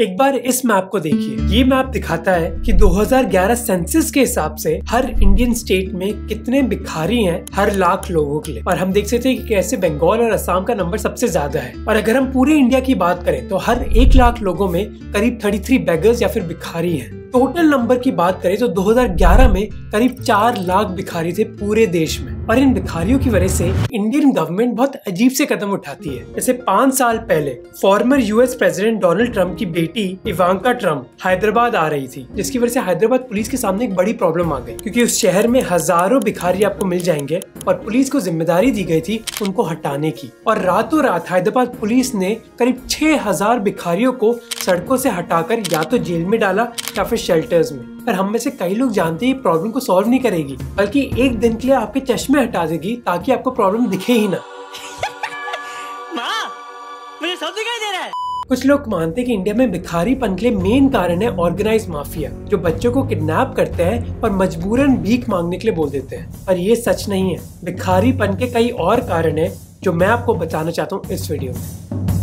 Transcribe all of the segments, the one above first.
एक बार इस मैप को देखिए। ये मैप दिखाता है कि 2011 सेंसस के हिसाब से हर इंडियन स्टेट में कितने भिखारी हैं हर लाख लोगों के लिए। और हम देख सकते हैं कि कैसे बंगाल और असम का नंबर सबसे ज़्यादा है। और अगर हम पूरे इंडिया की बात करें तो हर एक लाख लोगों में करीब 33 बेगर्स या फिर भिखारी हैं। टोटल नंबर की बात करें तो 2011 में करीब चार लाख भिखारी थे पूरे देश में। और इन भिखारियों की वजह से इंडियन गवर्नमेंट बहुत अजीब से कदम उठाती है। जैसे पाँच साल पहले former US president Donald Trump की बेटी इवांका ट्रंप हैदराबाद आ रही थी, जिसकी वजह से हैदराबाद पुलिस के सामने एक बड़ी प्रॉब्लम आ गई। क्योंकि उस शहर में हज़ारों भिखारी आपको मिल जाएँगे और पुलिस को ज़िम्मेदारी दी गई थी उनको हटाने की। और रातों रात हैदराबाद पुलिस ने करीब छह हज़ार भिखारियों को सड़कों से हटाकर या तो जेल में डाला या फिर शेल्टर्स में। पर हम में से कई लोग जानते हैं प्रॉब्लम को सॉल्व नहीं करेगी बल्कि एक दिन के लिए आपके चश्मे हटा देगी ताकि आपको प्रॉब्लम दिखे ही ना। मुझे सब दिखाई दे रहा है। कुछ लोग मानते हैं कि इंडिया में भिखारीपन के लिए मेन कारण है ऑर्गेनाइज माफिया जो बच्चों को किडनैप करते हैं और मजबूरन भीख मांगने के लिए बोल देते हैं। पर ये सच नहीं है। भिखारीपन के कई और कारण है जो मैं आपको बताना चाहता हूँ इस वीडियो में।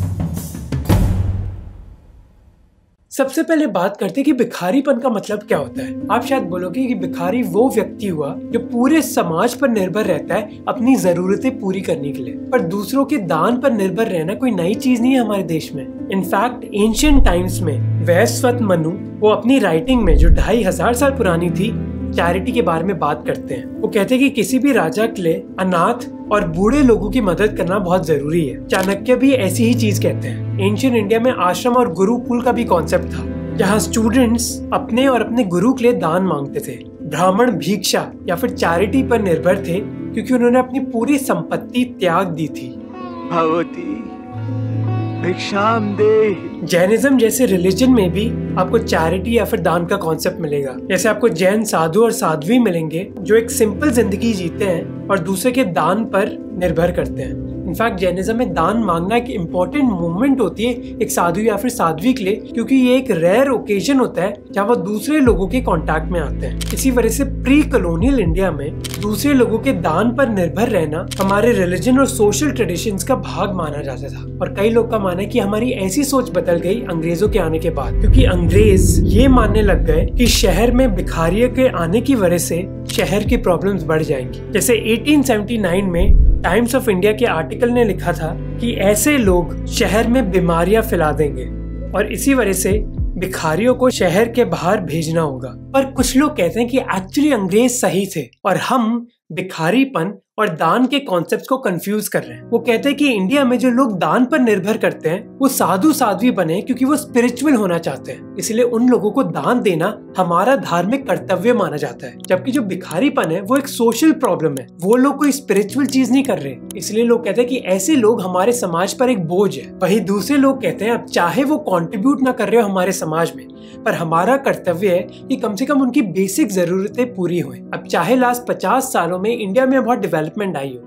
सबसे पहले बात करते हैं कि भिखारीपन का मतलब क्या होता है। आप शायद बोलोगे कि भिखारी वो व्यक्ति हुआ जो पूरे समाज पर निर्भर रहता है अपनी जरूरतें पूरी करने के लिए। पर दूसरों के दान पर निर्भर रहना कोई नई चीज़ नहीं है हमारे देश में। इनफैक्ट एंशियंट टाइम्स में वैश्वत मनु, वो अपनी राइटिंग में जो ढाई हज़ार साल पुरानी थी चैरिटी के बारे में बात करते हैं। वो कहते हैं कि किसी भी राजा के लिए अनाथ और बूढ़े लोगों की मदद करना बहुत ज़रूरी है। चाणक्य भी ऐसी ही चीज़ कहते हैं। एंशियन इंडिया में आश्रम और गुरुकुल का भी कॉन्सेप्ट था, जहाँ स्टूडेंट्स अपने और अपने गुरु के लिए दान मांगते थे। ब्राह्मण भिक्षा या फिर चैरिटी पर निर्भर थे, क्योंकि उन्होंने अपनी पूरी संपत्ति त्याग दी थी। भगवती, भिक्षाम दे जैनिज्म जैसे रिलीजन में भी आपको चैरिटी या फिर दान का कॉन्सेप्ट मिलेगा। जैसे आपको जैन, साधु और साध्वी मिलेंगे, जो एक सिंपल ज़िंदगी जीते हैं और दूसरे के दान पर निर्भर करते हैं। इनफैक्ट जैनिज्म में दान मांगना एक इम्पोर्टेंट मूवमेंट होती है, एक साधु या फिर साध्वी के लिए, क्योंकि ये एक रेयर ओकेजन होता है जहाँ वो दूसरे लोगों के कॉन्टेक्ट में आते हैं। इसी वजह से प्री कॉलोनियल इंडिया में दूसरे लोगों के दान पर निर्भर रहना हमारे रिलीजन और सोशल ट्रेडिशंस का भाग माना जाता था। और कई लोग का माना है कि हमारी ऐसी सोच बदल गई अंग्रेज़ों के आने के बाद, क्योंकि अंग्रेज़ ये मानने लग गए कि शहर में भिखारियों के आने की वजह से शहर की प्रॉब्लम्स बढ़ जाएँगी। जैसे 1879 में टाइम्स ऑफ़ इंडिया के आर्टिकल ने लिखा था कि ऐसे लोग शहर में बीमारियाँ फैला देंगे और इसी वजह से भिखारियों को शहर के बाहर भेजना होगा। पर कुछ लोग कहते हैं कि एक्चुअली अंग्रेज़ सही थे और हम भिखारीपन और दान के कॉन्सेप्ट को कंफ्यूज कर रहे हैं। वो कहते हैं कि इंडिया में जो लोग दान पर निर्भर करते हैं, वो साधु साध्वी बने क्योंकि वो स्पिरिचुअल होना चाहते हैं। इसलिए उन लोगों को दान देना हमारा धार्मिक कर्तव्य माना जाता है। जबकि जो भिखारीपन है, वो एक सोशल प्रॉब्लम है। वो लोग कोई स्पिरिचुअल चीज़ नहीं कर रहे। इसलिए लोग कहते हैं कि ऐसे लोग हमारे समाज पर एक बोझ है। वही दूसरे लोग कहते हैं अब चाहे वो कॉन्ट्रीब्यूट ना कर रहे हो हमारे समाज में, पर हमारा कर्तव्य है कि कम से कम उनकी बेसिक जरूरतें पूरी हुए। अब चाहे लास्ट पचास सालों में इंडिया में बहुत डेवलपमेंट आई हो,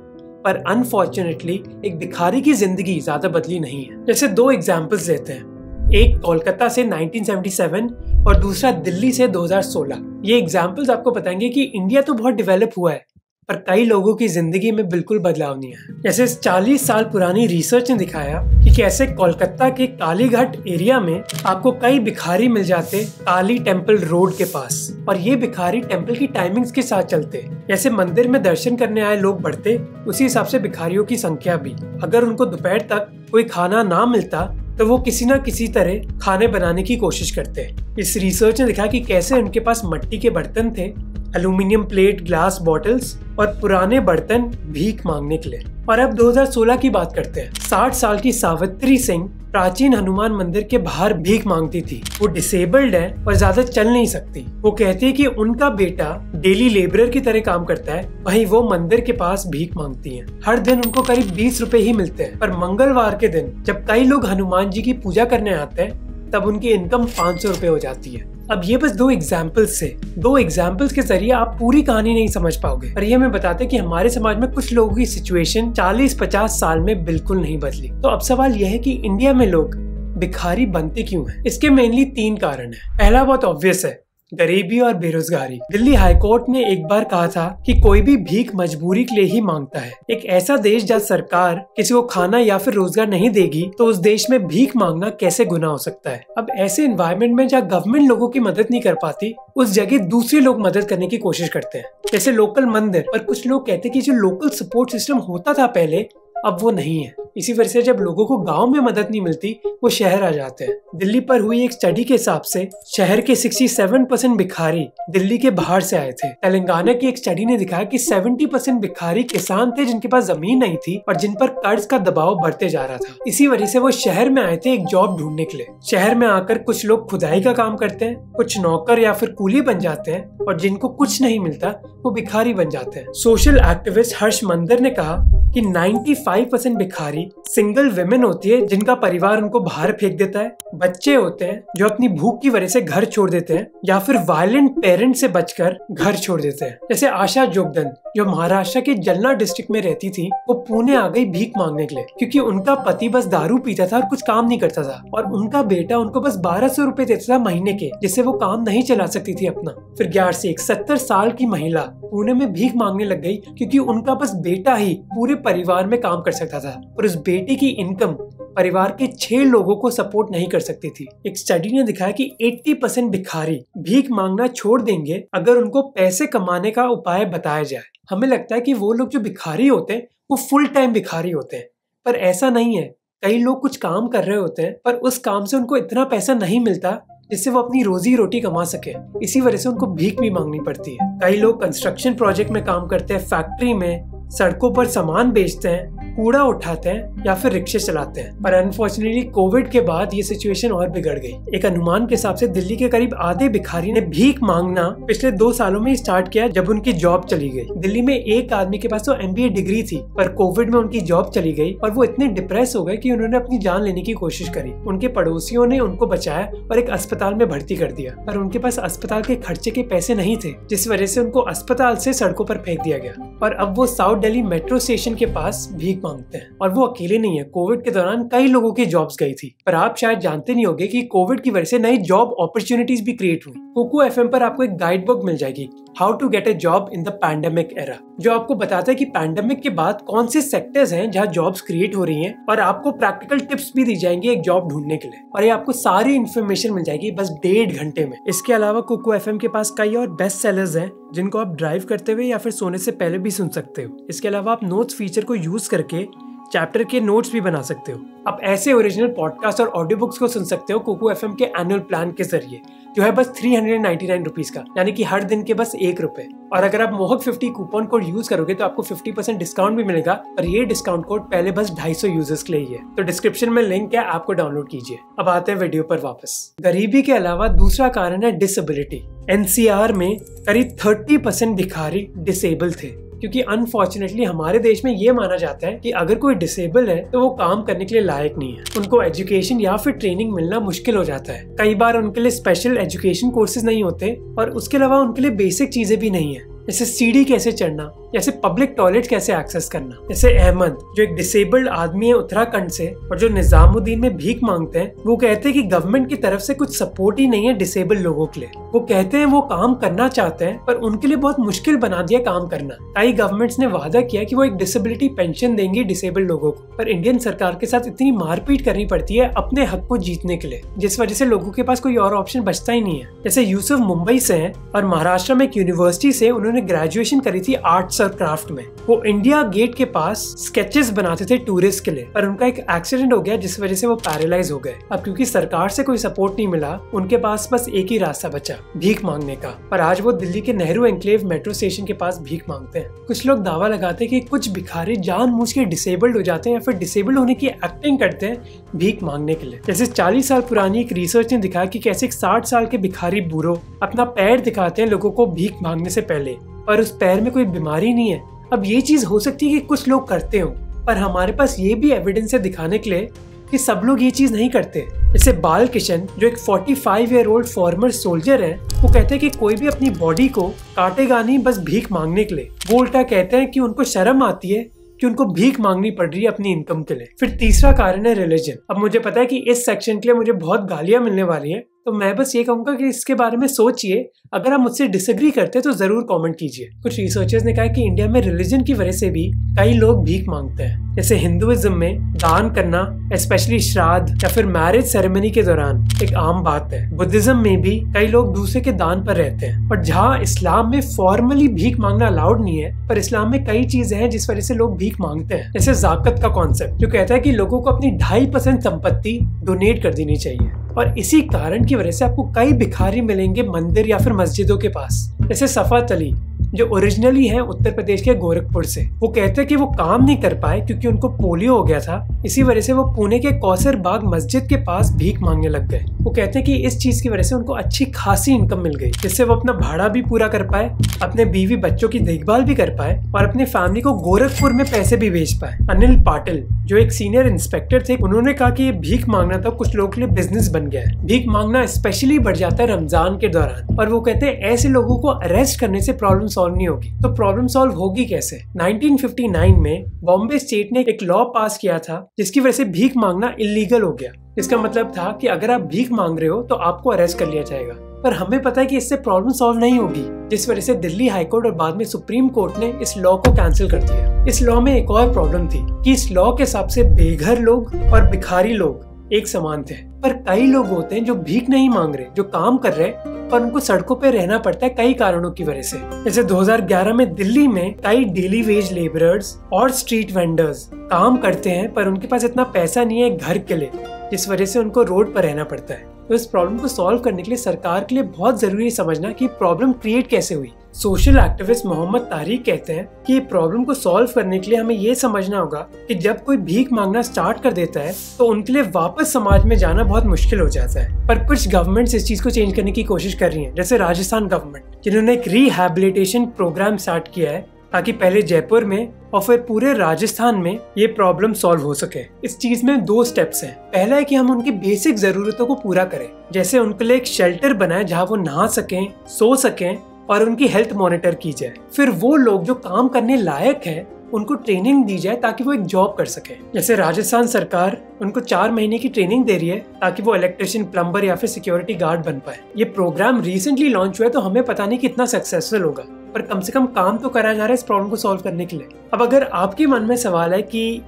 पर अनफॉर्चुनेटली एक भिखारी की ज़िंदगी ज़्यादा बदली नहीं है। जैसे दो एग्जाम्पल्स देते हैं। एक कोलकाता से 1977 और दूसरा दिल्ली से 2016 ये एग्जाम्पल्स आपको बताएँगे कि इंडिया तो बहुत डेवलप हुआ है। पर कई लोगों की ज़िंदगी में बिल्कुल बदलाव नहीं आया। जैसे 40 साल पुरानी रिसर्च ने दिखाया कि कैसे कोलकाता के कालीघाट एरिया में आपको कई भिखारी मिल जाते काली टेंपल रोड के पास। और ये भिखारी टेंपल की टाइमिंग्स के साथ चलते। जैसे मंदिर में दर्शन करने आए लोग बढ़ते, उसी हिसाब से भिखारियों की संख्या भी। अगर उनको दोपहर तक कोई खाना ना मिलता तो वो किसी ना किसी तरह खाने बनाने की कोशिश करते। हैं इस रिसर्च ने दिखा कि कैसे उनके पास मट्टी के बर्तन थे एल्यूमिनियम प्लेट ग्लास बॉटल्स और पुराने बर्तन भीख मांगने के लिए। और अब 2016 की बात करते हैं। 60 साल की सावित्री सिंह प्राचीन हनुमान मंदिर के बाहर भीख मांगती थी। वो डिसेबल्ड है और ज़्यादा चल नहीं सकती। वो कहती है कि उनका बेटा डेली लेबरर की तरह काम करता है। वहीं वो मंदिर के पास भीख मांगती हैं। हर दिन उनको करीब बीस रूपए ही मिलते हैं। पर मंगलवार के दिन जब कई लोग हनुमान जी की पूजा करने आते हैं, तब उनकी इनकम पाँच सौ रुपए हो जाती है। अब ये बस दो एग्जाम्पल्स से दो एग्जाम्पल्स के ज़रिए आप पूरी कहानी नहीं समझ पाओगे और ये हमें बताते कि हमारे समाज में कुछ लोगों की सिचुएशन 40-50 साल में बिल्कुल नहीं बदली तो अब सवाल यह है कि इंडिया में लोग भिखारी बनते क्यों हैं? इसके मेनली तीन कारण हैं। पहला बहुत ऑब्वियस है गरीबी और बेरोजगारी। दिल्ली हाईकोर्ट ने एक बार कहा था कि कोई भी भीख मजबूरी के लिए ही माँगता है। एक ऐसा देश जहाँ सरकार किसी को खाना या फिर रोज़गार नहीं देगी तो उस देश में भीख मांगना कैसे गुना हो सकता है? अब ऐसे इन्वायरमेंट में जहाँ गवर्नमेंट लोगों की मदद नहीं कर पाती, उस जगह दूसरे लोग मदद करने की कोशिश करते हैं। जैसे लोकल मंदिर, पर कुछ लोग कहते हैं कि जो लोकल सपोर्ट सिस्टम होता था पहले अब वो नहीं है। इसी वजह से जब लोगों को गाँव में मदद नहीं मिलती, वो शहर आ जाते हैं। दिल्ली पर हुई एक स्टडी के हिसाब से, शहर के 67 परसेंट भिखारी दिल्ली के बाहर से आए थे। तेलंगाना की एक स्टडी ने दिखाया कि 70 परसेंट भिखारी किसान थे जिनके पास ज़मीन नहीं थी और जिन पर कर्ज का दबाव बढ़ते जा रहा था। इसी वजह से वो शहर में आए थे एक जॉब ढूँढने के लिए। शहर में आकर कुछ लोग खुदाई का काम करते हैं, कुछ नौकर या फिर कूली बन जाते हैं और जिनको कुछ नहीं मिलता, वो भिखारी बन जाते हैं। सोशल एक्टिविस्ट हर्ष मंदर ने कहा कि 95 परसेंट भिखारी सिंगल वेमेन होती है, जिनका परिवार उनको बाहर फेंक देता है। बच्चे होते हैं, जो अपनी भूख की वजह से घर छोड़ देते हैं, या फिर वायलेंट पेरेंट से बचकर घर छोड़ देते हैं। जैसे आशा जोगदन जो महाराष्ट्र के जलना डिस्ट्रिक्ट में रहती थी, वो पुणे आ गई भीख मांगने के लिए, क्योंकि उनका पति बस दारू पीता था और कुछ काम नहीं करता था। और उनका बेटा उनको बस बारह सौ रूपए देता था महीने के, जिससे वो काम नहीं चला सकती थी अपना। फिर ग्यारह से एक सत्तर साल की महिला पुणे में भीख मांगने लग गई, क्योंकि उनका बस बेटा ही पूरे परिवार में काम कर सकता था। और उस बेटे की इनकम परिवार के छह लोगों को सपोर्ट नहीं कर सकती थी। एक स्टडी ने दिखाया कि 80 परसेंट भिखारी भीख मांगना छोड़ देंगे अगर उनको पैसे कमाने का उपाय बताया जाए। हमें लगता है कि वो लोग जो भिखारी होते हैं, वो फुल टाइम भिखारी होते हैं। पर ऐसा नहीं है। कई लोग कुछ काम कर रहे होते हैं, पर उस काम से उनको इतना पैसा नहीं मिलता जिससे वो अपनी रोजी रोटी कमा सके। इसी वजह से उनको भीख भी मांगनी पड़ती है। कई लोग कंस्ट्रक्शन प्रोजेक्ट में काम करते हैं फैक्ट्री में सड़कों पर सामान बेचते हैं कूड़ा उठाते हैं या फिर रिक्शे चलाते हैं। पर अनफॉर्चुनेटली कोविड के बाद ये सिचुएशन और बिगड़ गई। एक अनुमान के हिसाब से दिल्ली के करीब आधे भिखारी ने भीख मांगना पिछले दो सालों में स्टार्ट किया जब उनकी जॉब चली गई। दिल्ली में एक आदमी के पास तो एमबीए डिग्री थी, पर कोविड में उनकी जॉब चली गई और वो इतने डिप्रेस हो गए की उन्होंने अपनी जान लेने की कोशिश करी। उनके पड़ोसियों ने उनको बचाया और एक अस्पताल में भर्ती कर दिया। पर उनके पास अस्पताल के खर्चे के पैसे नहीं थे, जिस वजह से उनको अस्पताल से सड़कों पर फेंक दिया गया। और अब वो साउथ दिल्ली मेट्रो स्टेशन के पास भीख मांगते हैं। और वो अकेले नहीं है। कोविड के दौरान कई लोगों की जॉब्स गई थी। पर आप शायद जानते नहीं होंगे कि कोविड की वजह से नई जॉब अपॉर्चुनिटीज़ भी क्रिएट हुई। कोको एफएम पर आपको एक गाइड बुक मिल जाएगी how to get a job in the pandemic era जो आपको बताता है कि पैंडेमिक के बाद कौन से सेक्टर्स हैं जहाँ जॉब्स क्रिएट हो रही हैं और आपको प्रैक्टिकल टिप्स भी दी जाएँगी एक जॉब ढूँढने के लिए। और ये आपको सारी इन्फॉर्मेशन मिल जाएगी बस डेढ़ घंटे में। इसके अलावा कोको एफएम के पास कई और बेस्ट सेलर्स हैं जिनको आप ड्राइव करते हुए या फिर सोने से पहले भी सुन सकते हो। इसके अलावा आप नोट्स फीचर को यूज़ करके चैप्टर के नोट्स भी बना सकते हो। आप ऐसे ओरिजिनल पॉडकास्ट और ऑडियो बुक्स को सुन सकते हो कोको एफ़ के एनुअल प्लान के ज़रिए, जो है बस three hundred ninety nine rupees का, यानी कि हर दिन के बस एक रुपए। और अगर आप मोहक फिफ्टी कूपन कोड यूज़ करोगे तो आपको फिफ्टी परसेंट डिस्काउंट भी मिलेगा, और ये डिस्काउंट कोड पहले बस ढाई सौ यूज़र्स के लिए ही तो डिस्क्रिप्शन में लिंक है आपको डाउनलोड कीजिए। अब आते हैं वीडियो पर वापस। गरीबी के अलावा दूसरा कारण है डिसेबिलिटी एनसीआर में करीब थर्टी परसेंट भिखारी डिसेबल थे, क्योंकि अनफॉर्चुनेटली हमारे देश में ये माना जाता है कि अगर कोई डिसेबल है तो वो काम करने के लिए लायक नहीं है। उनको एजुकेशन या फिर ट्रेनिंग मिलना मुश्किल हो जाता है। कई बार उनके लिए स्पेशल एजुकेशन कोर्सेज नहीं होते, और उसके अलावा उनके लिए बेसिक चीज़ें भी नहीं है। जैसे सीढ़ी कैसे चढ़ना, जैसे पब्लिक टॉयलेट कैसे एक्सेस करना। जैसे अहमद, जो एक डिसेबल्ड आदमी है उत्तराखंड से और जो निजामुद्दीन में भीख मांगते हैं, वो कहते हैं कि गवर्नमेंट की तरफ़ से कुछ सपोर्ट ही नहीं है डिसेबल्ड लोगों के लिए। वो कहते हैं वो काम करना चाहते हैं, पर उनके लिए बहुत मुश्किल बना दिया काम करना। कई गवर्नमेंट्स ने वादा किया कि वो एक डिसेबिलिटी पेंशन देंगी डिसेबल्ड लोगों को, पर इंडियन सरकार के साथ इतनी मारपीट करनी पड़ती है अपने हक को जीतने के लिए, जिस वजह से लोगों के पास कोई और ऑप्शन बचता ही नहीं है। जैसे यूसुफ मुंबई से है और महाराष्ट्र में एक यूनिवर्सिटी से उन्होंने ग्रेजुएशन करी थी आर्ट्स और क्राफ्ट में। वो इंडिया गेट के पास स्केचेस बनाते थे टूरिस्ट के लिए, पर उनका एक एक्सीडेंट हो गया, जिस वजह से वो पैरालाइज हो गए। अब क्योंकि सरकार से कोई सपोर्ट नहीं मिला, उनके पास बस एक ही रास्ता बचा, भीख मांगने का। पर आज वो दिल्ली के नेहरू एंक्लेव मेट्रो स्टेशन के पास भीख मांगते हैं। कुछ लोग दावा लगाते हैं कि कुछ भिखारी जान मुझ के डिसेबल्ड हो जाते हैं या फिर डिसेबल्ड होने की एक्टिंग करते हैं भीख मांगने के लिए। जैसे चालीस साल पुरानी एक रिसर्च ने दिखाया कि कैसे एक साठ साल के भिखारी बूढ़ो अपना पैर दिखाते हैं लोगों को भीख मांगने से पहले। और उस पैर में कोई बीमारी नहीं है। अब ये चीज़ हो सकती है कि कुछ लोग करते हो, पर हमारे पास ये भी एविडेंस है दिखाने के लिए कि सब लोग ये चीज़ नहीं करते। जैसे बाल किशन, जो एक 45 ईयर ओल्ड फॉर्मर सोल्जर है, वो कहते हैं कि कोई भी अपनी बॉडी को काटेगा नहीं बस भीख मांगने के लिए। वो उल्टा कहते हैं कि उनको शर्म आती है कि उनको भीख मांगनी पड़ रही है अपनी इनकम के लिए। फिर तीसरा कारण है रिलीजन अब मुझे पता है कि इस सेक्शन के लिए मुझे बहुत गालियाँ मिलने वाली है। तो मैं बस ये कहूँगा कि इसके बारे में सोचिए। अगर आप मुझसे डिसएग्री करते हैं तो ज़रूर कमेंट कीजिए। कुछ रिसर्चर्स ने कहा कि इंडिया में रिलीजन की वजह से भी कई लोग भीख मांगते हैं। जैसे हिंदुइज्म में दान करना स्पेशली श्राद्ध या फिर मैरिज सेरेमनी के दौरान, एक आम बात है। बुद्धिज्म में भी कई लोग दूसरे के दान पर रहते हैं। और जहाँ इस्लाम में फॉर्मली भीख मांगना अलाउड नहीं है, पर इस्लाम में कई चीज़ें हैं जिस वजह से लोग भीख मांगते हैं। जैसे जाकत का कॉन्सेप्ट जो कहता है कि लोगों को अपनी ढाई परसेंट संपत्ति डोनेट कर देनी चाहिए। और इसी कारण की वजह से आपको कई भिखारी मिलेंगे मंदिर या फिर मस्जिदों के पास। जैसे सफात अली, जो ओरिजिनली है उत्तर प्रदेश के गोरखपुर से। वो कहते हैं कि वो काम नहीं कर पाए क्योंकि उनको पोलियो हो गया था। इसी वजह से वो पुणे के कौसर बाग मस्जिद के पास भीख मांगने लग गए। वो कहते हैं कि इस चीज़ की वजह से उनको अच्छी खासी इनकम मिल गई, जिससे वो अपना भाड़ा भी पूरा कर पाए, अपने बीवी बच्चों की देखभाल भी कर पाए और अपनी फैमिली को गोरखपुर में पैसे भी भेज पाए। अनिल पाटिल जो एक सीनियर इंस्पेक्टर थे, उन्होंने कहा कि ये भीख मांगना तो कुछ लोगों के लिए बिज़नेस बन गया है। भीख मांगना स्पेशली बढ़ जाता है रमज़ान के दौरान। और वो कहते हैं, ऐसे लोगों को अरेस्ट करने से प्रॉब्लम सॉल्व नहीं होगी। तो प्रॉब्लम सॉल्व होगी कैसे? 1959 में बॉम्बे स्टेट ने एक लॉ पास किया था, जिसकी वजह से भीख मांगना इलीगल हो गया। इसका मतलब था कि अगर आप भीख मांग रहे हो तो आपको अरेस्ट कर लिया जाएगा। पर हमें पता है कि इससे प्रॉब्लम सॉल्व नहीं होगी, जिस वजह से दिल्ली हाईकोर्ट और बाद में सुप्रीम कोर्ट ने इस लॉ को कैंसिल कर दिया। इस लॉ में एक और प्रॉब्लम थी कि इस लॉ के हिसाब से बेघर लोग और भिखारी लोग एक समान थे। पर कई लोग होते हैं जो भीख नहीं मांग रहे, जो काम कर रहे पर उनको सड़कों पर रहना पड़ता है कई कारणों की वजह से। जैसे 2011 में दिल्ली में कई डेली वेज लेबरर्स और स्ट्रीट वेंडर्स काम करते हैं, पर उनके पास इतना पैसा नहीं है घर के लिए, जिस वजह से उनको रोड पर रहना पड़ता है। तो इस प्रॉब्लम को सॉल्व करने के लिए सरकार के लिए बहुत ज़रूरी समझना कि प्रॉब्लम क्रिएट कैसे हुई। सोशल एक्टिविस्ट मोहम्मद तारिक कहते हैं कि प्रॉब्लम को सॉल्व करने के लिए हमें ये समझना होगा कि जब कोई भीख मांगना स्टार्ट कर देता है तो उनके लिए वापस समाज में जाना बहुत मुश्किल हो जाता है। पर कुछ गवर्नमेंट इस चीज़ को चेंज करने की कोशिश कर रही है, जैसे राजस्थान गवर्नमेंट जिन्होंने एक रिहेबिलिटेशन प्रोग्राम स्टार्ट किया है, ताकि पहले जयपुर में और फिर पूरे राजस्थान में ये प्रॉब्लम सॉल्व हो सके। इस चीज़ में दो स्टेप्स हैं। पहला है कि हम उनकी बेसिक जरूरतों को पूरा करें। जैसे उनके लिए एक शेल्टर बनाए जहाँ वो नहा सकें, सो सकें और उनकी हेल्थ मॉनिटर की जाए। फिर वो लोग जो काम करने लायक है, उनको ट्रेनिंग दी जाए ताकि वो एक जॉब कर सके। जैसे राजस्थान सरकार उनको चार महीने की ट्रेनिंग दे रही है ताकि वो इलेक्ट्रिशियन प्लम्बर या फिर सिक्योरिटी गार्ड बन पाए। ये प्रोग्राम रिसेंटली लॉन्च हुआ है तो हमें पता नहीं कितना सक्सेसफुल होगा। पर कम से कम काम तो करा जा रहा है इस प्रॉब्लम को सॉल्व करने के लिए। अब अगर आपके मन में सवाल है कि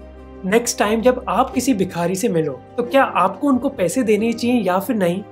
नेक्स्ट टाइम जब आप किसी भिखारी से मिलो तो क्या आपको उनको पैसे देने चाहिए या फिर नहीं?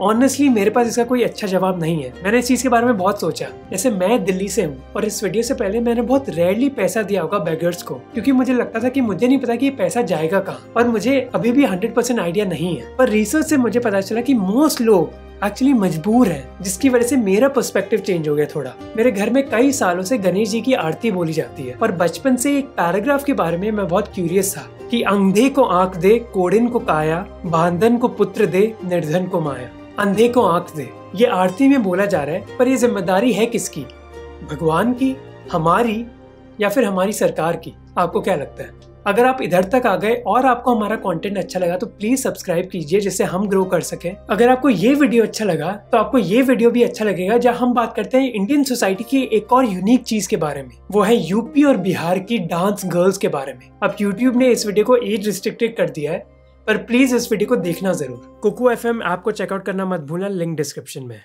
ऑनेस्टली मेरे पास इसका कोई अच्छा जवाब नहीं है। मैंने इस चीज़ के बारे में बहुत सोचा। जैसे मैं दिल्ली से हूँ, और इस वीडियो से पहले मैंने बहुत रेयरली पैसा दिया होगा बेगर्स को, क्योंकि मुझे लगता था कि मुझे नहीं पता कि ये पैसा जाएगा कहाँ। और मुझे अभी भी हंड्रेड परसेंट आइडिया नहीं है। पर रिसर्च से मुझे पता चला कि मोस्ट लोग एक्चुअली मजबूर है, जिसकी वजह से मेरा पर्सपेक्टिव चेंज हो गया थोड़ा। मेरे घर में कई सालों से गणेश जी की आरती बोली जाती है और बचपन से एक पैराग्राफ के बारे में मैं बहुत क्यूरियस था कि अंधे को आँख दे, कोडिन को काया, बांधन को पुत्र दे, निर्धन को माया। अंधे को आँख दे, ये आरती में बोला जा रहा है, पर ये ज़िम्मेदारी है किसकी? भगवान की, हमारी, या फिर हमारी सरकार की? आपको क्या लगता है? अगर आप इधर तक आ गए और आपको हमारा कंटेंट अच्छा लगा तो प्लीज़ सब्सक्राइब कीजिए जिससे हम ग्रो कर सके। अगर आपको ये वीडियो अच्छा लगा तो आपको ये वीडियो भी अच्छा लगेगा जहाँ हम बात करते हैं इंडियन सोसाइटी की एक और यूनिक चीज़ के बारे में। वो है यूपी और बिहार की डांस गर्ल्स के बारे में। अब यूट्यूब ने इस वीडियो को एज रिस्ट्रिक्टेड कर दिया है, पर प्लीज़ इस वीडियो को देखना ज़रूर। कुकू एफ़ ऐप को चेकआउट करना मत भूलना लिंक डिस्क्रिप्शन में